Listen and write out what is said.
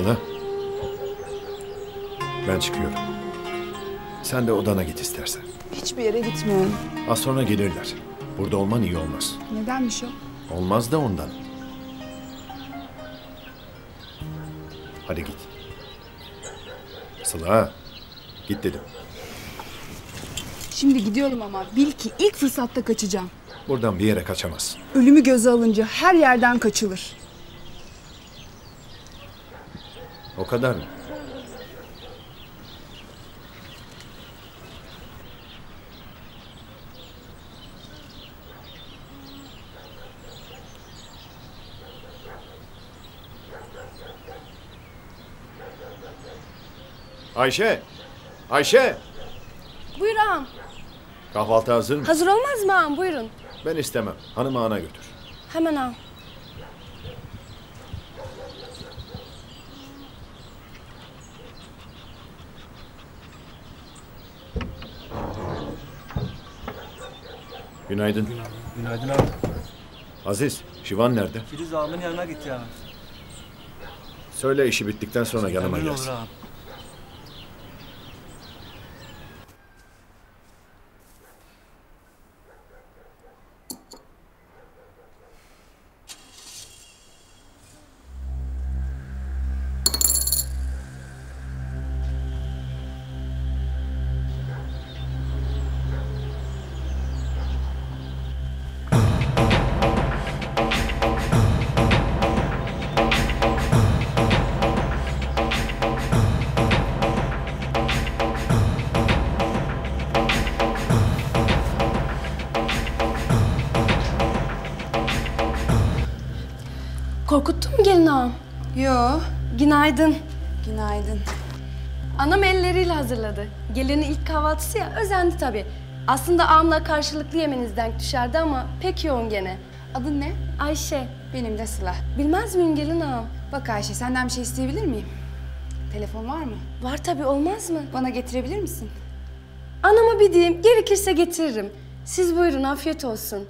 Sıla. Ben çıkıyorum. Sen de odana git istersen. Hiçbir yere gitmiyorum. Az sonra gelirler. Burada olman iyi olmaz. Nedenmiş o? Olmaz da ondan. Hadi git. Sıla. Git dedim. Şimdi gidiyorum ama bil ki ilk fırsatta kaçacağım. Buradan bir yere kaçamaz. Ölümü göze alınca her yerden kaçılır. O kadar mı? Ayşe! Ayşe! Buyur ağam. Kahvaltı hazır mı? Hazır olmaz mı ağam? Buyurun. Ben istemem. Hanımı ana götür. Hemen ağam. Günaydın. Günaydın abi. Aziz, Şivan nerede? Filiz ağamın yanına gitti abi. Söyle işi bittikten sonra yanıma Emrin olur gelsin. Korkuttun mu gelin ağam? Yo, Günaydın. günaydın. Anam elleriyle hazırladı. Gelinin ilk kahvaltısı ya, özendi tabii. Aslında ağamla karşılıklı yemeniz denk düşerdi ama pek yoğun gene. Adın ne? Ayşe, Benim de Sıla. bilmez miyim gelin ağam? Bak Ayşe, senden bir şey isteyebilir miyim? Telefon var mı? Var tabii, olmaz mı? Bana getirebilir misin? Anama bir diyeyim, gerekirse getiririm. Siz buyurun, afiyet olsun.